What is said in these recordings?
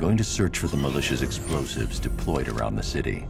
going to search for the militia's explosives deployed around the city.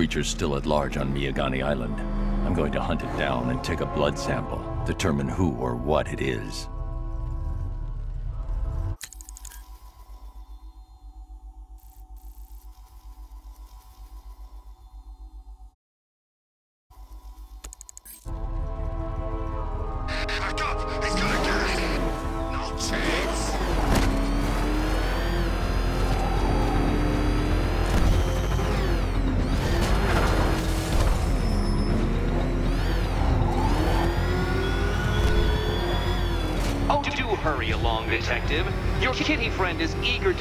Creature still at large on Miagani Island. I'm going to hunt it down and take a blood sample, determine who or what it is.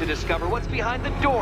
discover what's behind the door.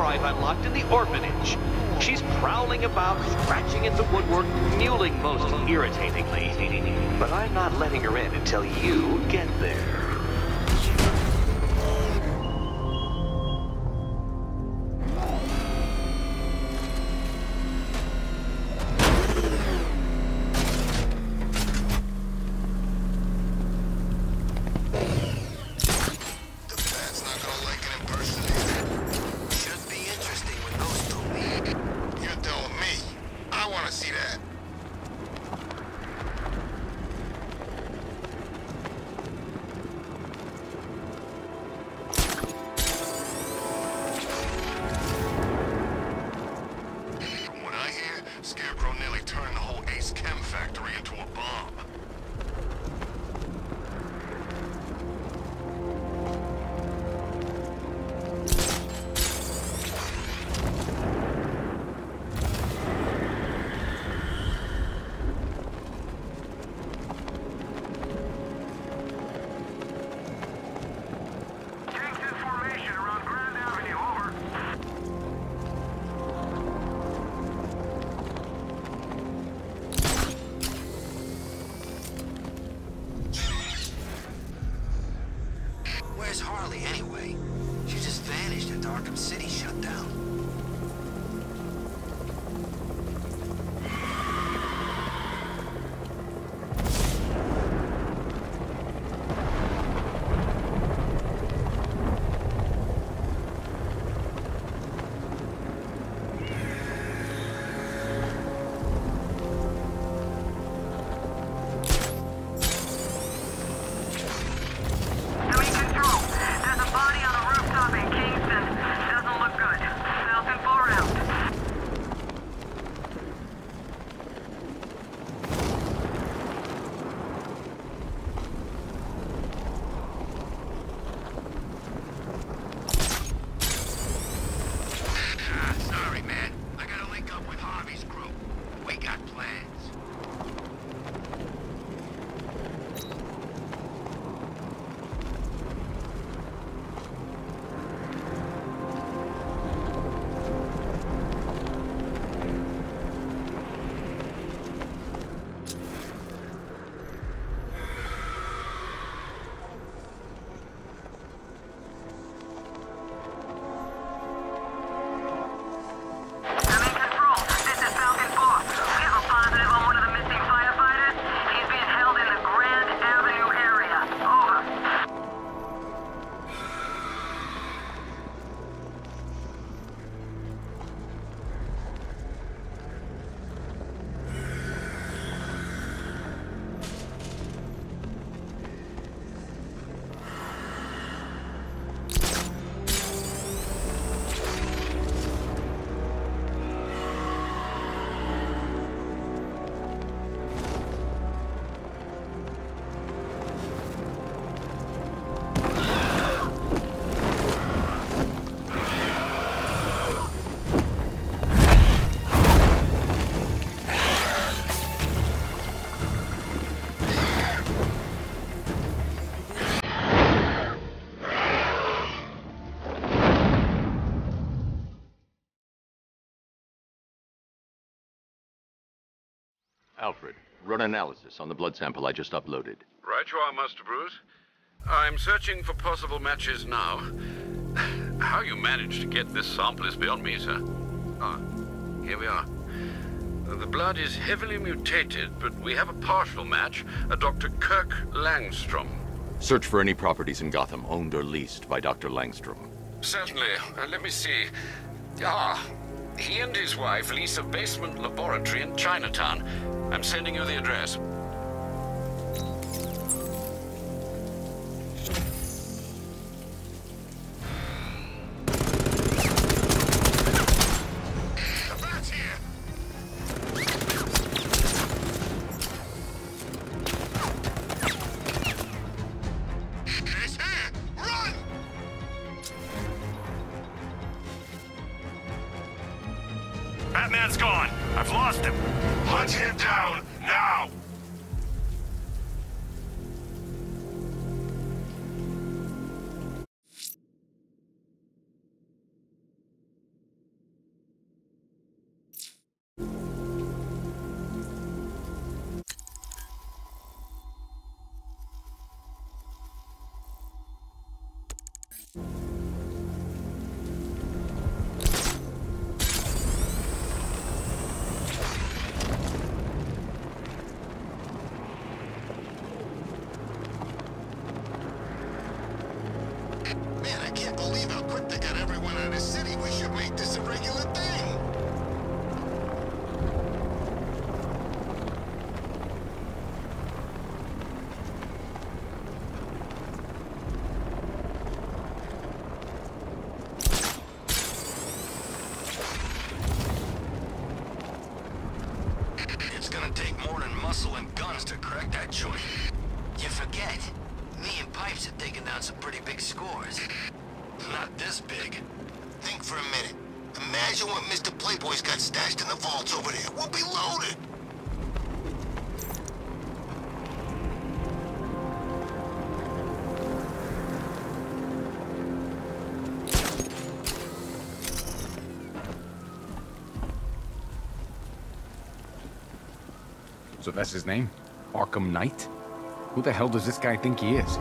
Run analysis on the blood sample I just uploaded. Right you are, Master Bruce. I'm searching for possible matches now. How you managed to get this sample is beyond me, sir. Ah, here we are. The blood is heavily mutated, but we have a partial match, a Dr. Kirk Langstrom. Search for any properties in Gotham owned or leased by Dr. Langstrom. Certainly. Uh, let me see. Ah, he and his wife lease a basement laboratory in Chinatown. I'm sending you the address. Playboy's got stashed in the vaults over there. We'll be loaded. So that's his name? Arkham Knight? Who the hell does this guy think he is?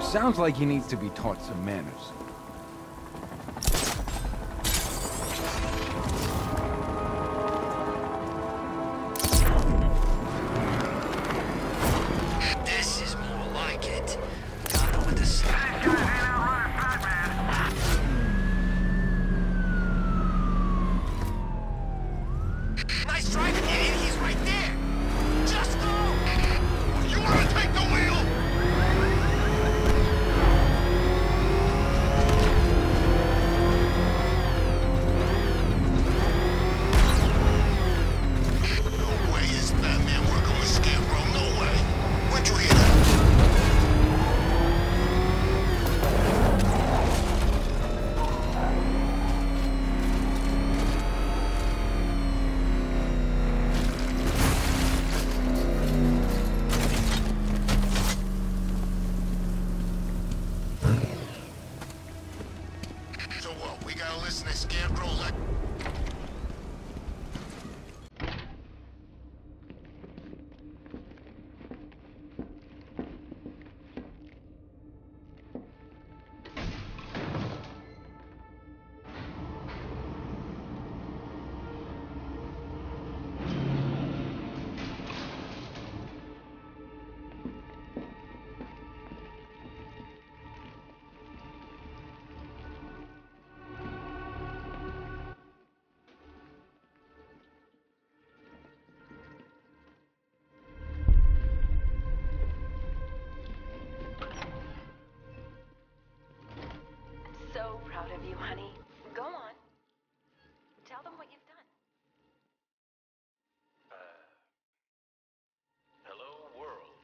Sounds like he needs to be taught some manners. So proud of you, honey. Go on. Tell them what you've done. Uh, Hello, world.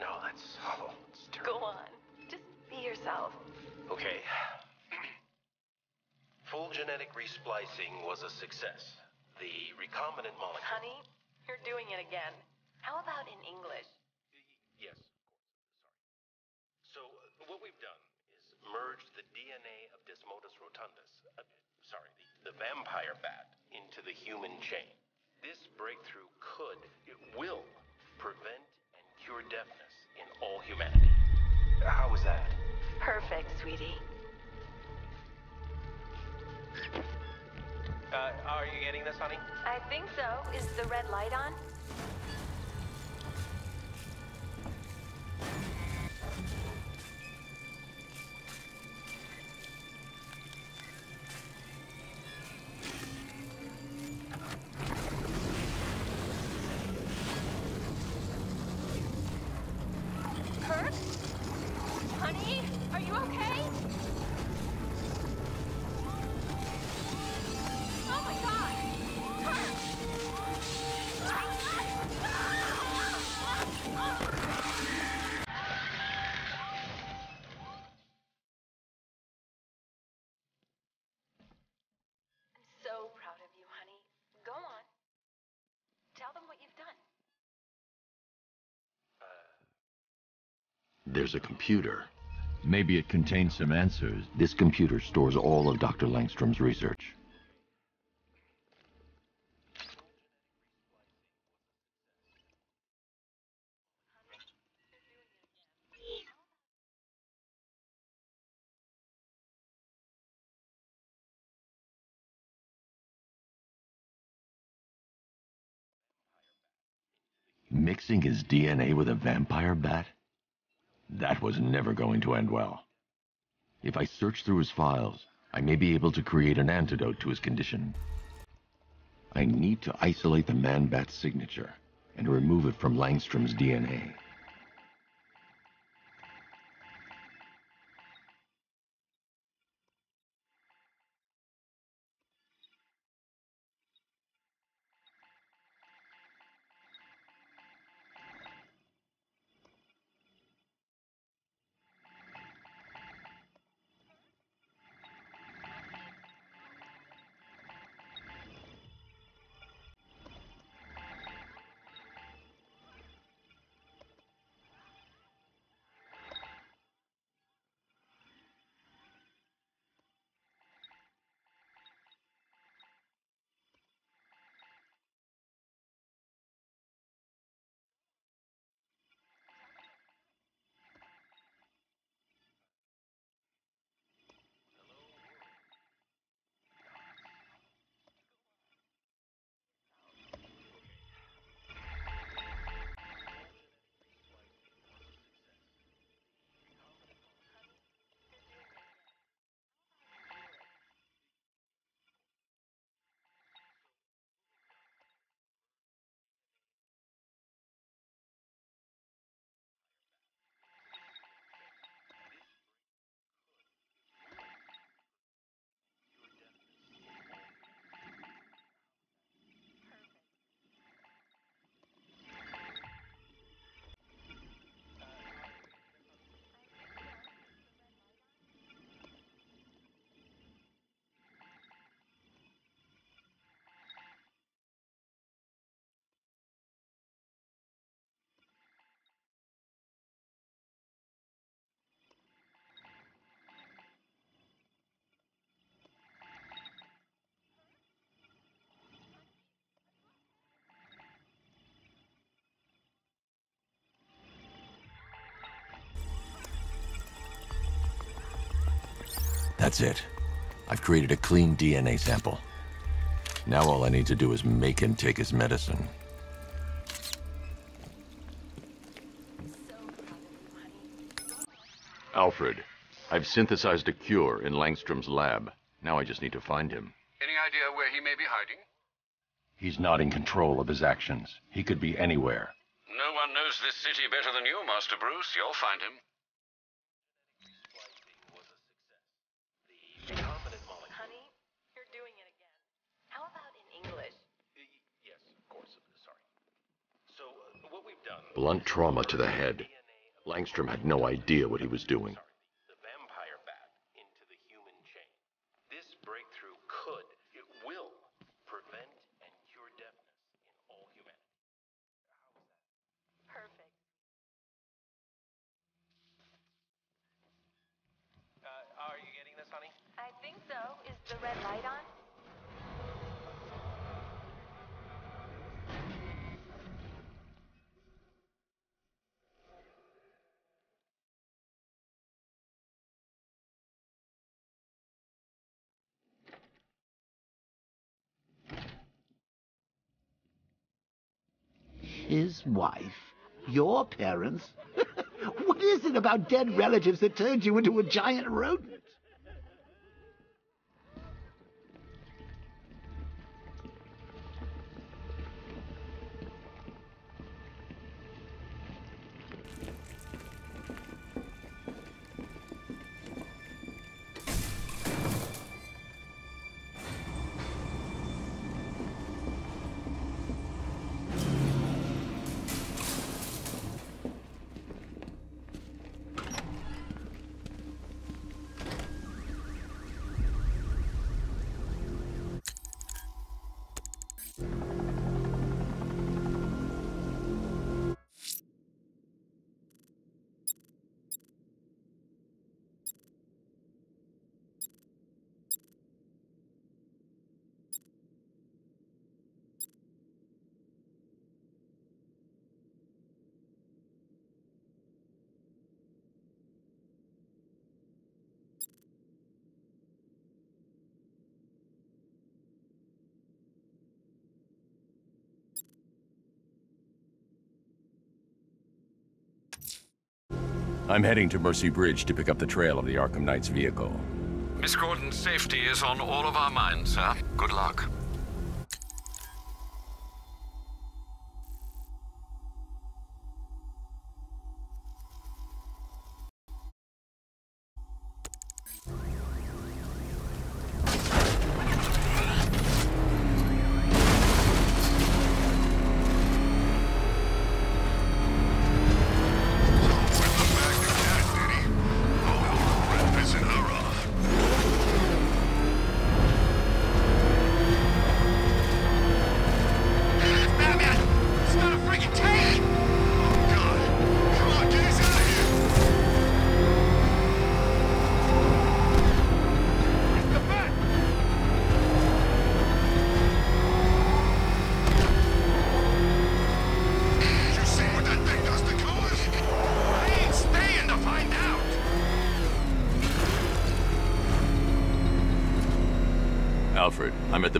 No, that's oh, it's Go on. Just be yourself. Okay. Full genetic resplicing was a success. The recombinant molecule. Honey, you're doing it again. How about in English? Yes, of course. Sorry. So uh, what we've done is merged the DNA of Desmodus rotundus, uh, sorry, the, the vampire bat, into the human chain. This breakthrough could, it will, prevent and cure deafness in all humanity. How was that? Perfect, sweetie. Uh, are you getting this, honey? I think so. Is the red light on? Are you okay? Oh my god! I'm so proud of you, honey. Go on. Tell them what you've done. There's a computer. Maybe it contains some answers. This computer stores all of Dr. Langstrom's research. Mixing his DNA with a vampire bat? That was never going to end well. If I search through his files, I may be able to create an antidote to his condition. I need to isolate the man-bat's signature and remove it from Langstrom's DNA. That's it. I've created a clean DNA sample. Now all I need to do is make him take his medicine. Alfred, I've synthesized a cure in Langstrom's lab. Now I just need to find him. Any idea where he may be hiding? He's not in control of his actions. He could be anywhere. No one knows this city better than you, Master Bruce. You'll find him. The recombinant molecule. Honey, you're doing it again. How about in English? Y- Yes, of course. Sorry. So, uh, what we've done. Blunt trauma to the head. Langstrom had no idea what he was doing. the vampire bat into the human chain. This breakthrough could, it will, prevent and cure deafness in all humanity. Perfect. Uh, are you getting this, honey? I think so. Is the red light on? Wife? Your parents? what is it about dead relatives that turns you into a giant rodent? I'm heading to Mercy Bridge to pick up the trail of the Arkham Knight's vehicle. Miss Gordon's safety is on all of our minds, sir. Good luck.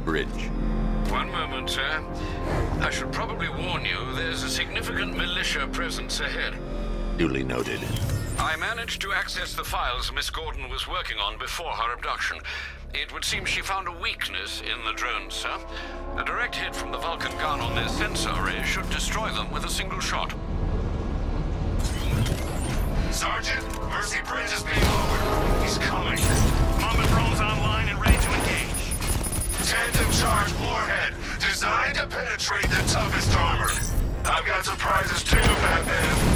Bridge. One moment, sir. I should probably warn you, there's a significant militia presence ahead. Duly noted. I managed to access the files Miss Gordon was working on before her abduction. It would seem she found a weakness in the drones, sir. A direct hit from the Vulcan gun on their sensor array should destroy them with a single shot. Sergeant, Mercy Bridge is being lowered. He's coming. Mama drones online and ready to engage. Tandem charge warhead, designed to penetrate the toughest armor. I've got surprises too, Batman.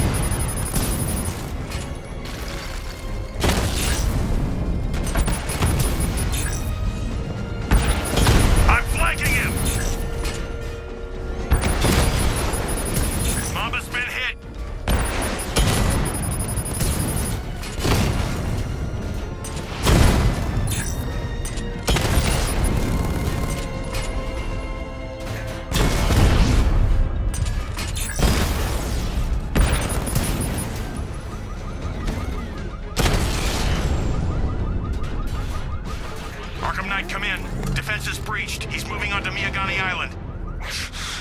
In. Defense is breached. He's moving onto Miagani Island.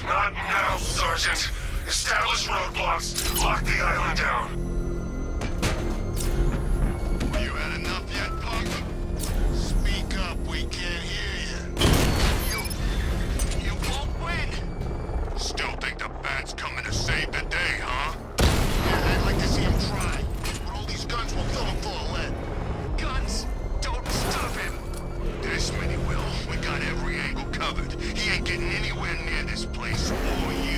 Not now, Sergeant. Establish roadblocks. Lock the island down. He ain't getting anywhere near this place or you.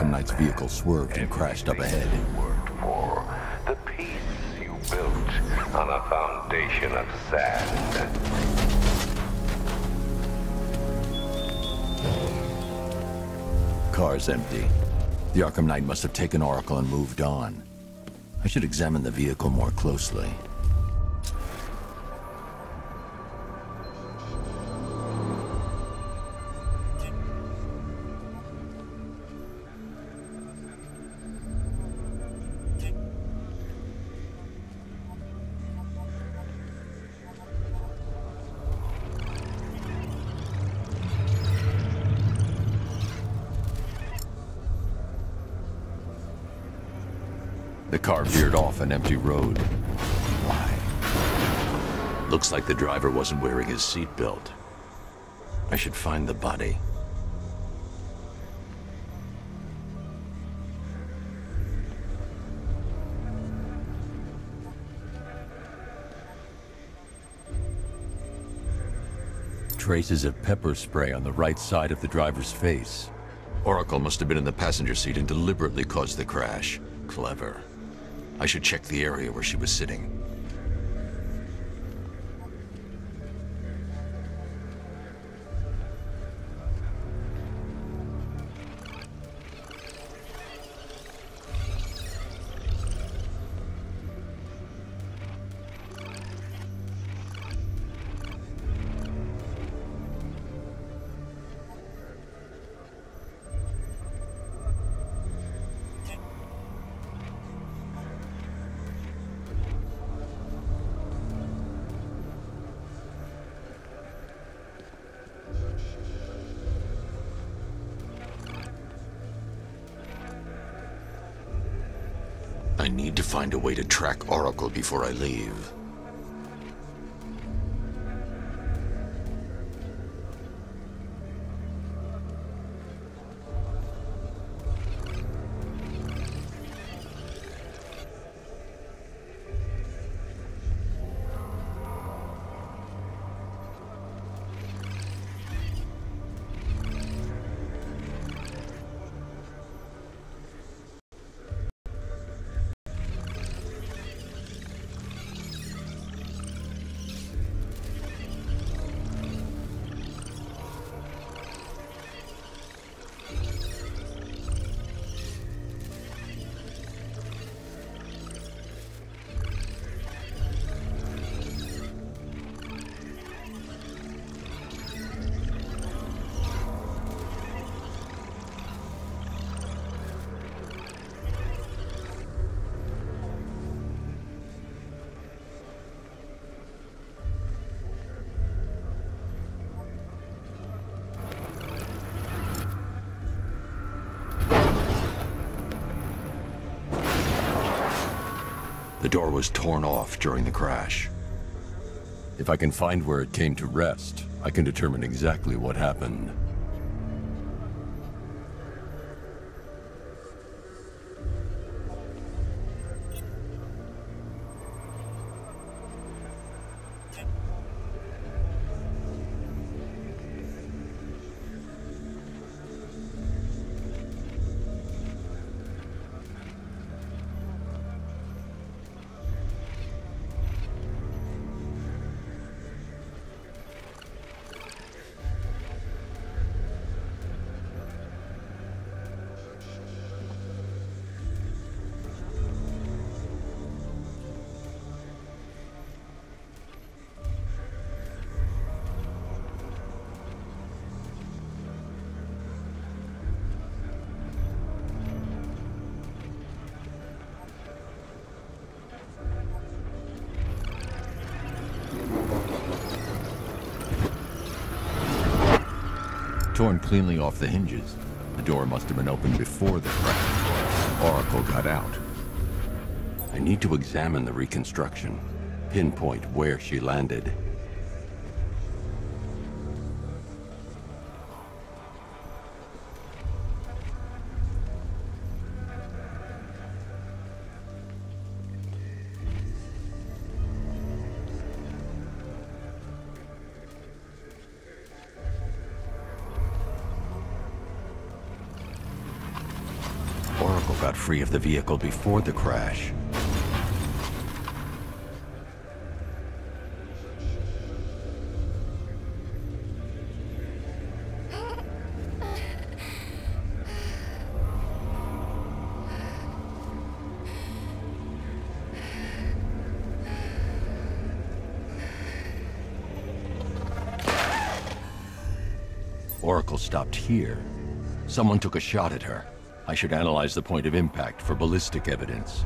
Arkham Knight's vehicle swerved and crashed up ahead. for. The peace you built on a foundation of sand. Car's empty. The Arkham Knight must have taken Oracle and moved on. I should examine the vehicle more closely. Car veered off an empty road. Why? Looks like the driver wasn't wearing his seatbelt. I should find the body. Traces of pepper spray on the right side of the driver's face. Oracle must have been in the passenger seat and deliberately caused the crash. Clever. I should check the area where she was sitting. Oracle before I leave. Door was torn off during the crash. If I can find where it came to rest, I can determine exactly what happened. Torn cleanly off the hinges. The door must have been opened before the crash. Oracle got out. I need to examine the reconstruction, pinpoint where she landed. Free of the vehicle before the crash. Oracle stopped here. Someone took a shot at her. I should analyze the point of impact for ballistic evidence.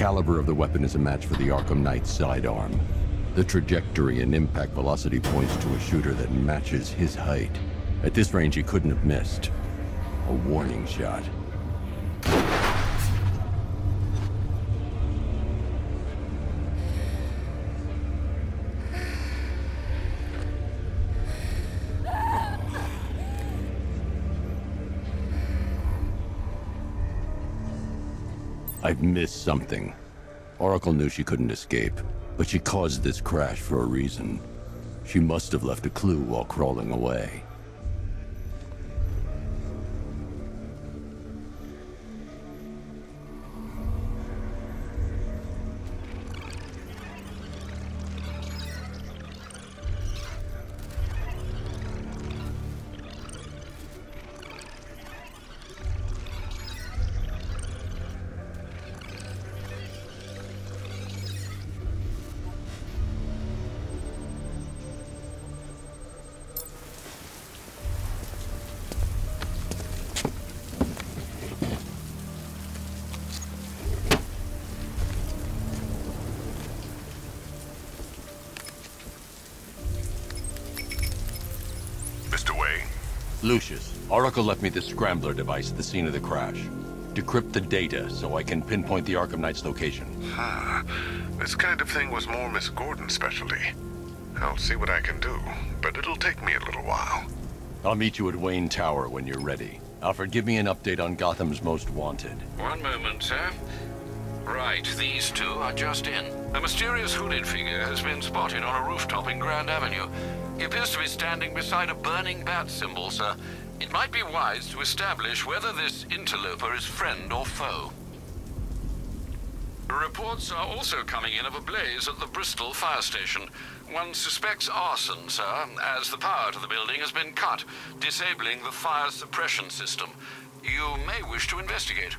Caliber of the weapon is a match for the Arkham Knight's sidearm. The trajectory and impact velocity points to a shooter that matches his height. At this range, he couldn't have missed. A warning shot. I've missed something. Oracle knew she couldn't escape, but she caused this crash for a reason. She must have left a clue while crawling away. Oracle left me the scrambler device at the scene of the crash. Decrypt the data so I can pinpoint the Arkham Knight's location. Huh. This kind of thing was more Miss Gordon's specialty. I'll see what I can do, but it'll take me a little while. I'll meet you at Wayne Tower when you're ready. Alfred, give me an update on Gotham's Most Wanted. One moment, sir. Right, these two are just in. A mysterious hooded figure has been spotted on a rooftop in Grand Avenue. He appears to be standing beside a burning bat symbol, sir. It might be wise to establish whether this interloper is friend or foe. Reports are also coming in of a blaze at the Bristol fire station. One suspects arson, sir, as the power to the building has been cut, disabling the fire suppression system. You may wish to investigate.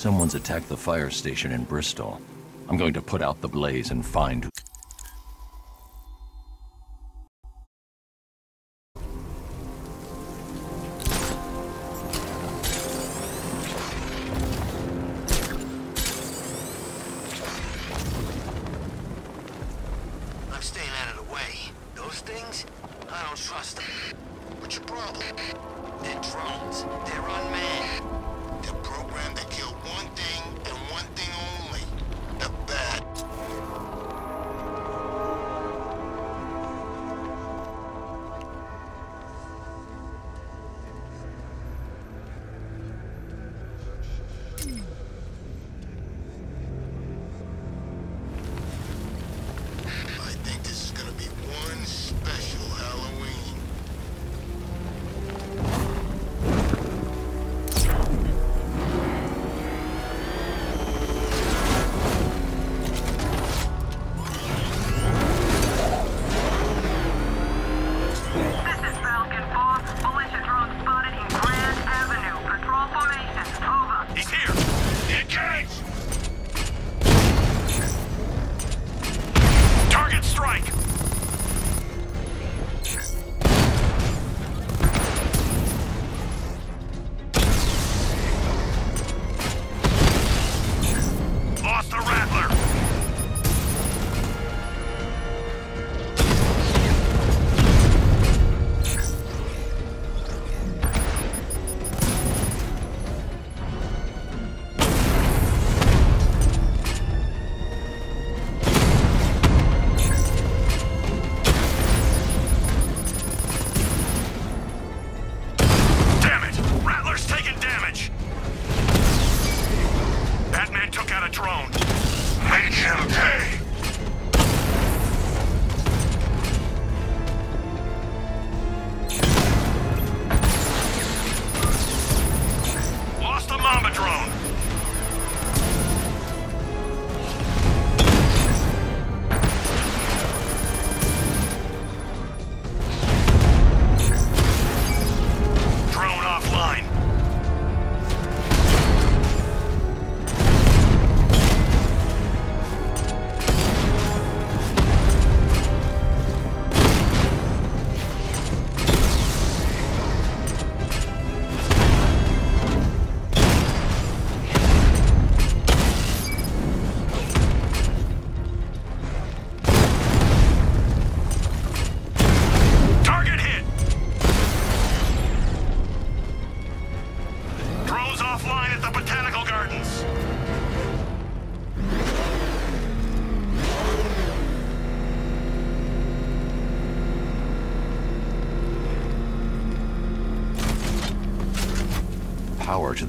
Someone's attacked the fire station in Bristol. I'm going to put out the blaze and find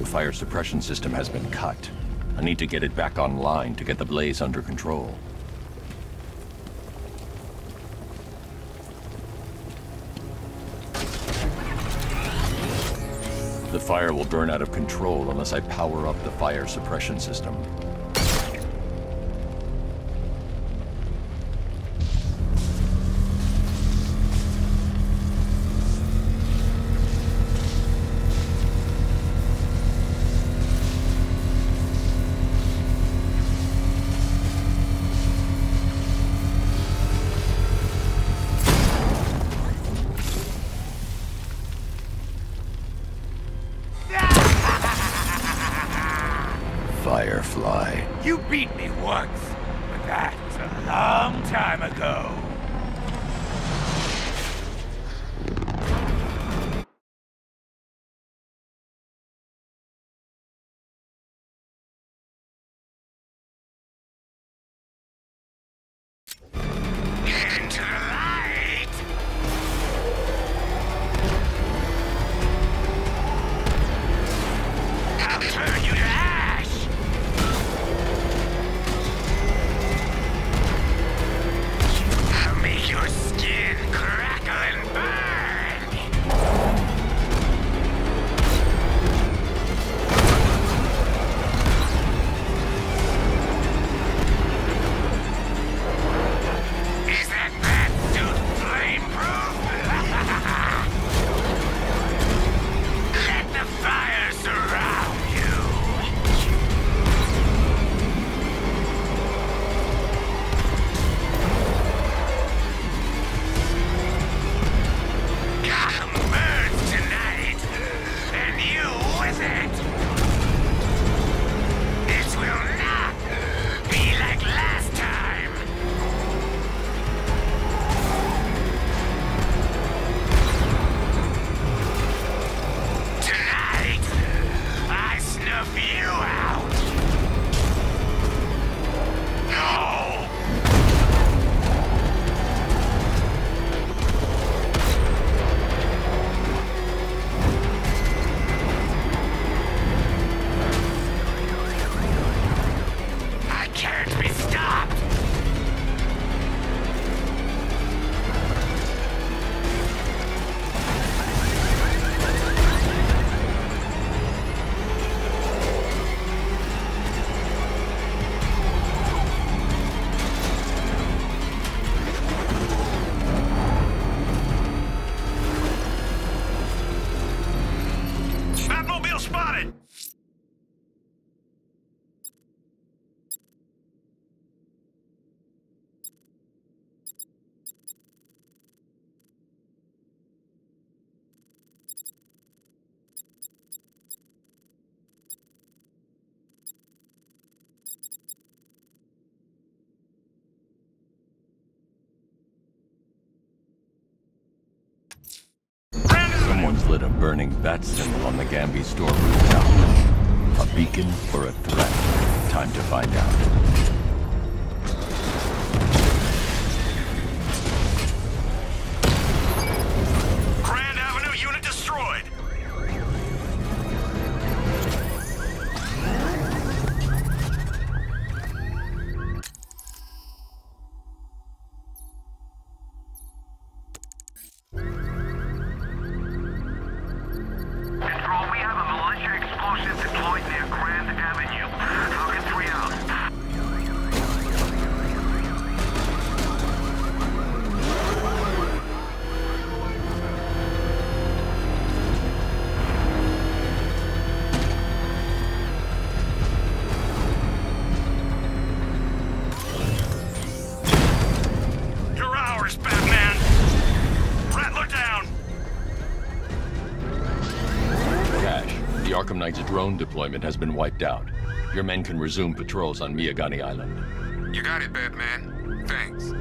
the fire suppression system has been cut. I need to get it back online to get the blaze under control. The fire will burn out of control unless I power up the fire suppression system. Lit a burning bat symbol on the Gambi store rooftop. A beacon or a threat? Time to find out. The Arkham Knight's drone deployment has been wiped out. Your men can resume patrols on Miagani Island. You got it, Batman. Thanks.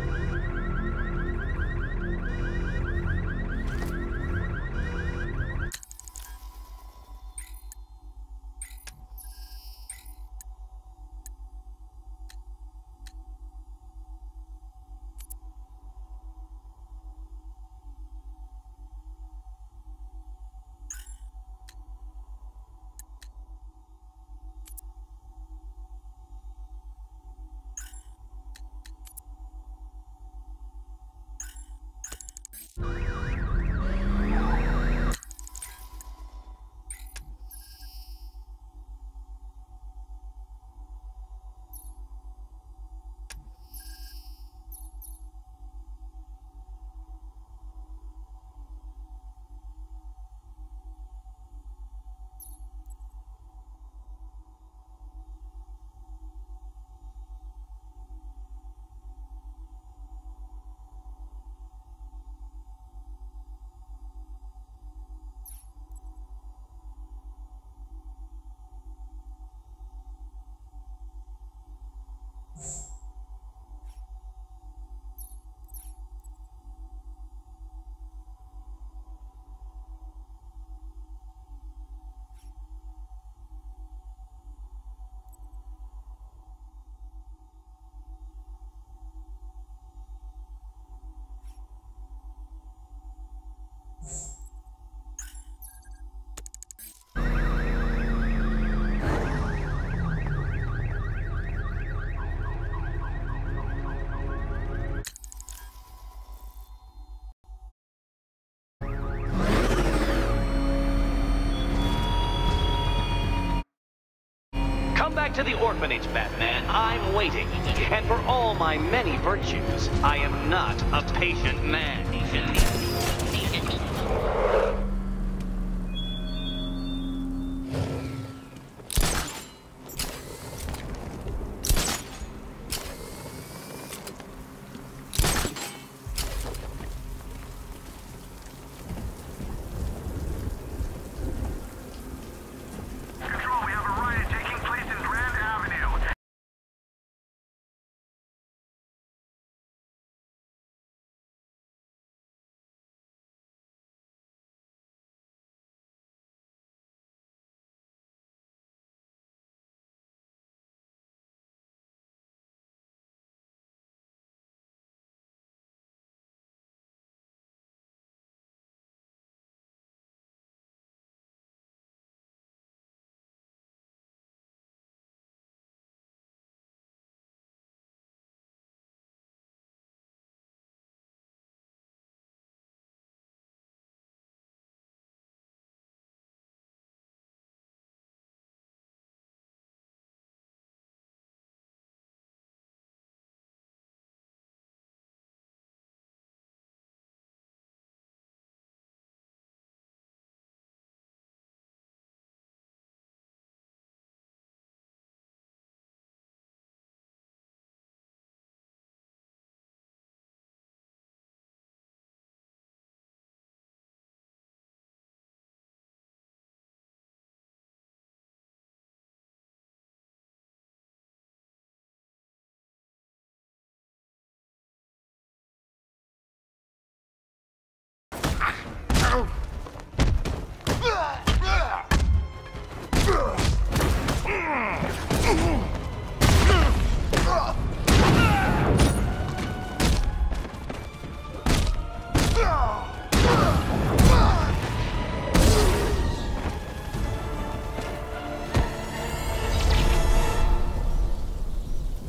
Back to the orphanage, Batman. I'm waiting. And for all my many virtues, I am not a patient man.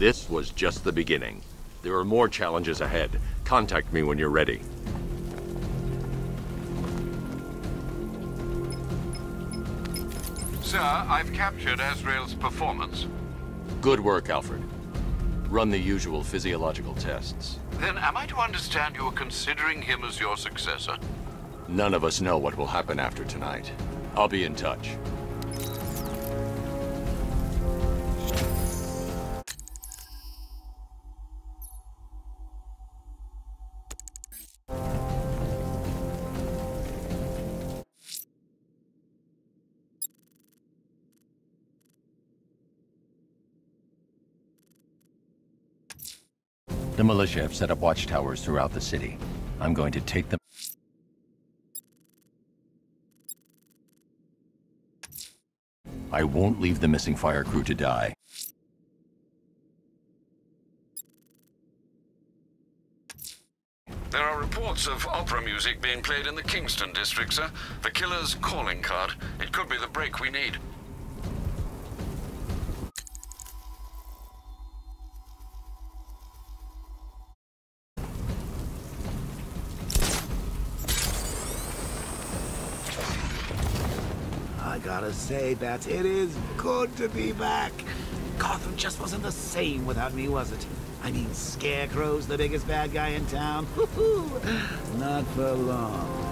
This was just the beginning. There are more challenges ahead. Contact me when you're ready. Sir, I've captured Azrael's performance. Good work, Alfred. Run the usual physiological tests. Then am I to understand you're considering him as your successor? None of us know what will happen after tonight. I'll be in touch. The militia have set up watchtowers throughout the city. I'm going to take them. I won't leave the missing fire crew to die. There are reports of opera music being played in the Kingston district, sir. The killer's calling card. It could be the break we need. Say, Bats, it is good to be back. Gotham just wasn't the same without me, was it? I mean, Scarecrow's the biggest bad guy in town. Not for long.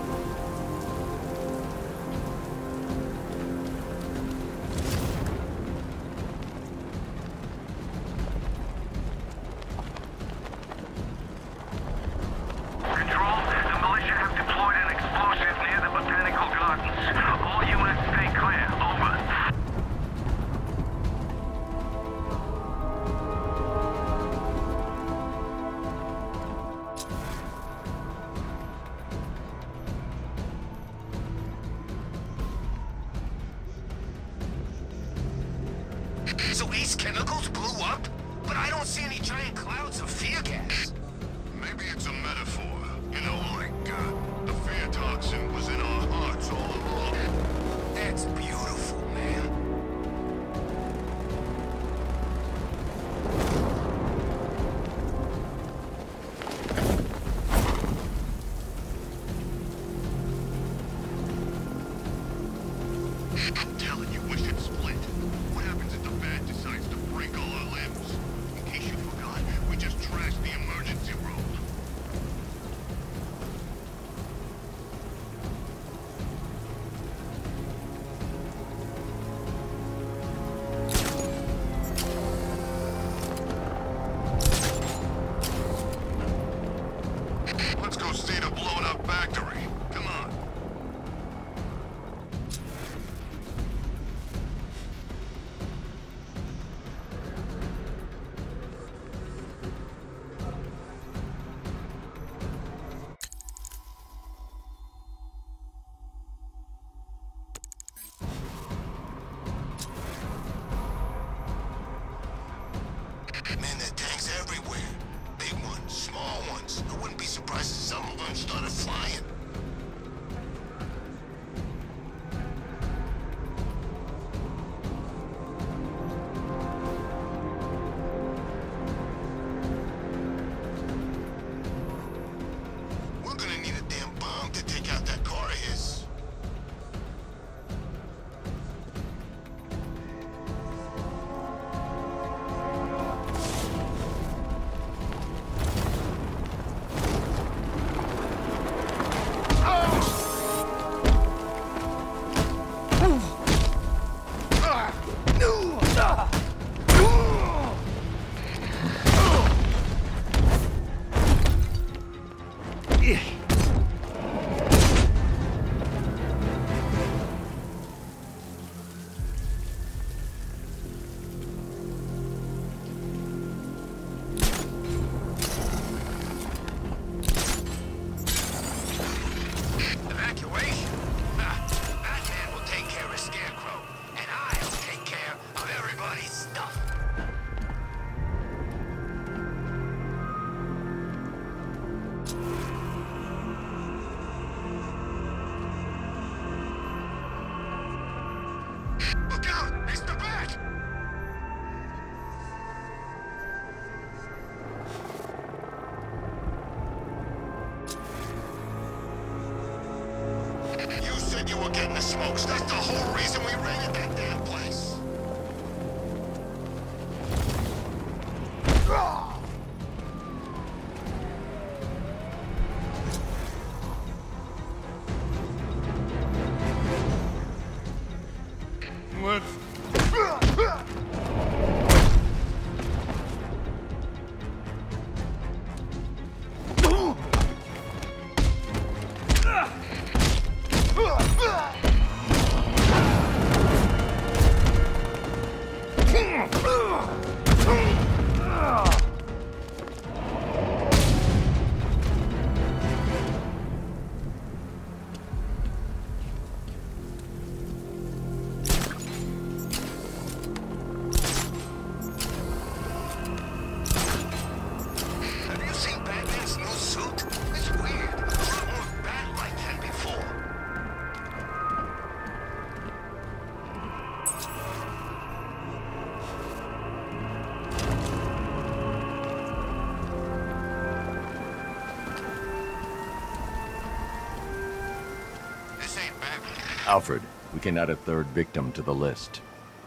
Alfred, we can add a third victim to the list.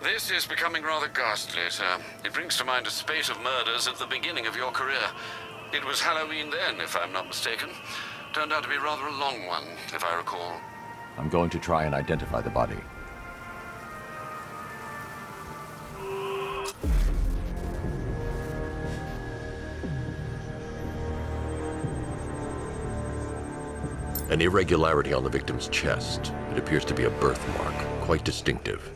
This is becoming rather ghastly, sir. It brings to mind a spate of murders at the beginning of your career. It was Halloween then, if I'm not mistaken. Turned out to be rather a long one, if I recall. I'm going to try and identify the body. Irregularity on the victim's chest. It appears to be a birthmark, quite distinctive.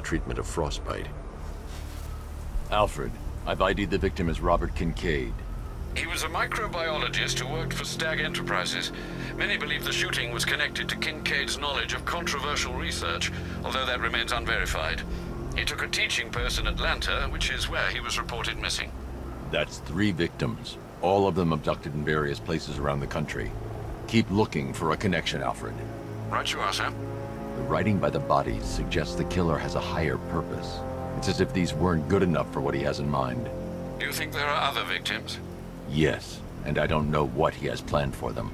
The treatment of frostbite. Alfred, I've ID'd the victim as Robert Kincaid. He was a microbiologist who worked for Stagg Enterprises. Many believe the shooting was connected to Kincaid's knowledge of controversial research, although that remains unverified. He took a teaching post in Atlanta, which is where he was reported missing. That's three victims, all of them abducted in various places around the country. Keep looking for a connection, Alfred. Right you are, sir. The writing by the bodies suggests the killer has a higher purpose. It's as if these weren't good enough for what he has in mind. Do you think there are other victims? Yes, and I don't know what he has planned for them.